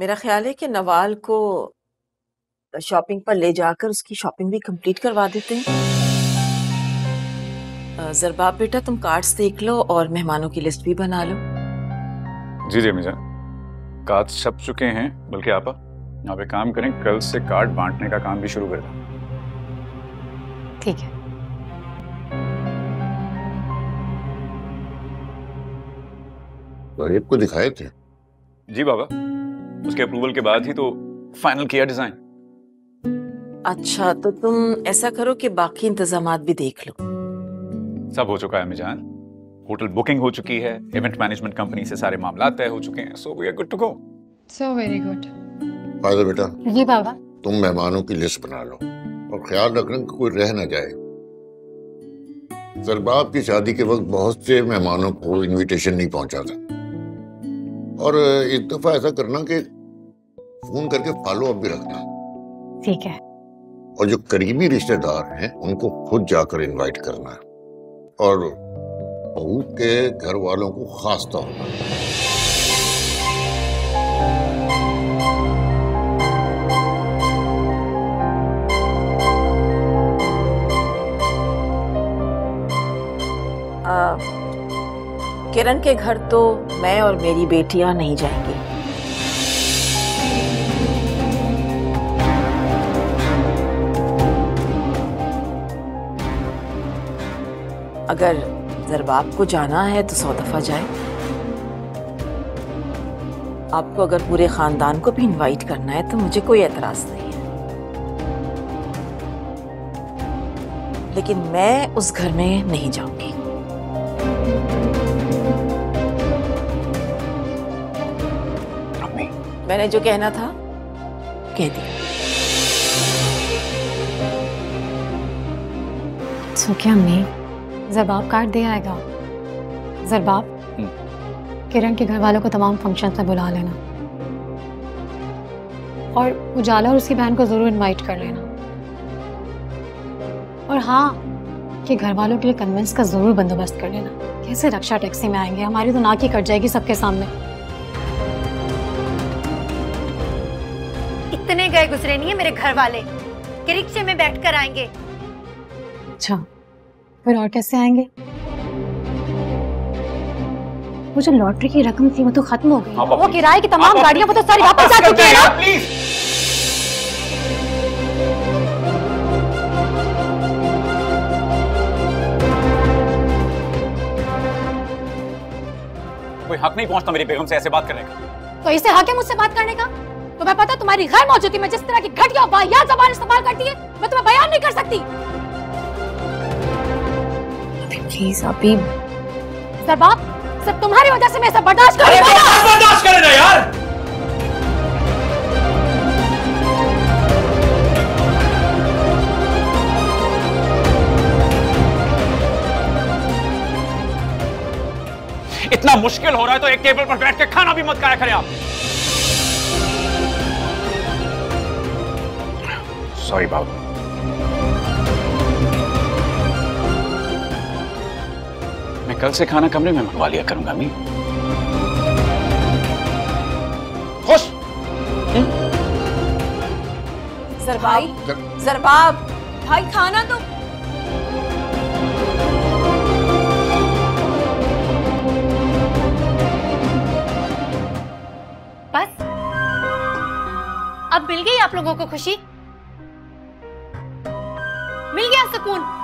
میرا خیال ہے کہ نوال کو شاپنگ پر لے جا کر اس کی شاپنگ بھی کمپلیٹ کروا دیتے ہیں۔ زرباب بیٹا تم کارڈز دیکھ لو اور مہمانوں کی لسٹ بھی بنا لو۔ جی جی امی جان۔ کارڈ چھپ چکے ہیں بلکہ آپا آپ ایک کام کریں کل سے کارڈ بانٹنے کا کام بھی شروع کر دیں۔ ٹھیک ہے۔ غریب کو دکھائے تھے۔ جی بابا۔ اس کے اپروول کے بعد ہی تو فائنل کیا ڈیزائن اچھا تو تم ایسا کرو کہ باقی انتظامات بھی دیکھ لو۔ سب ہو چکا ہے امی جان ہوٹل بکنگ ہو چکی ہے ایونٹ مینجمنٹ کمپنی سے سارے معاملات طے ہو چکے ہیں so we are good to go so very good فائدہ بیٹا۔ جی بابا۔ تم مہمانوں کی لسٹ بنا لو اور خیال رکھنا کہ کوئی رہ نہ جائے۔ زرباب کی شادی کے وقت بہت سے مہمانوں کو انویٹیشن نہیں پہنچا تھا۔ اور ایک دفعہ ایسا کرنا کہ فون کر کے فالو اپ بھی رکھنا۔ ٹھیک ہے۔ اور جو قریبی رشتہ دار ہیں ان کو خود جا کر انوائٹ کرنا۔ ہے اور بہو کے گھر والوں کو خاص طور پر۔ آ، کرن کے گھر تو میں اور میری بیٹیاں نہیں جائیں گی۔ اگر زرباب کو جانا ہے تو سو دفعہ جائے آپ کو اگر پورے خاندان کو بھی انوائٹ کرنا ہے تو مجھے کوئی اعتراض نہیں ہے۔ لیکن میں اس گھر میں نہیں جاؤں گی۔ میں نے جو کہنا تھا کہہ دیا۔ سو کیا امی۔ زرباب کارڈ دے آئے گا۔ زرباب۔ کرن کے گھر والوں کو تمام فنکشن سے بلا لینا۔ اور اجالا اور اس کی بہن کو ضرور انوائٹ کر لینا۔ اور ہاں کہ گھر والوں کے لیے کنوینس کا ضرور بندوبست کر لینا۔ کیسے رکشا ٹیکسی میں آئیں گے؟ ہماری تو ناک ہی کٹ جائے گی سب کے سامنے۔ اتنے گئے گزرے نہیں ہیں میرے گھر والے؟ کہ رکشے میں بیٹھ کر آئیں گے۔ اچھا پھر اور کیسے آئیں گے؟ وہ جو لاٹری کی رقم تھی وہ تو ختم ہو گئی۔ وہ کرائے کی تمام گاڑیاں وہ تو ساری واپس آ چکی ہیں نا۔ کوئی حق نہیں پہنچتا میری بیگم سے ایسے بات کرنے کا۔ تو اسے حق ہے مجھ سے بات کرنے کا؟ تو میں پتا تمہاری غیر موجودگی میں جس طرح کی گھٹیا واحد زبان استعمال کرتی ہے میں تمہیں بیان نہیں کر سکتی۔ پلیز ابھی سرباب صرف تمہاری وجہ سے میں اسے برداشت کر رہی ہوں۔ برداشت کرے نا یار؟ اتنا مشکل ہو رہا ہے تو ایک ٹیبل پر بیٹھ کے کھانا بھی مت کھایا کریں آپ۔ سوری بابو میں کل سے کھانا کمرے میں منگوا لیا کروں گا امی۔ خوش۔ زرباب زرباب بھائی کھانا تو۔ بس۔ اب مل گئی آپ لوگوں کو خوشی۔ مل سکون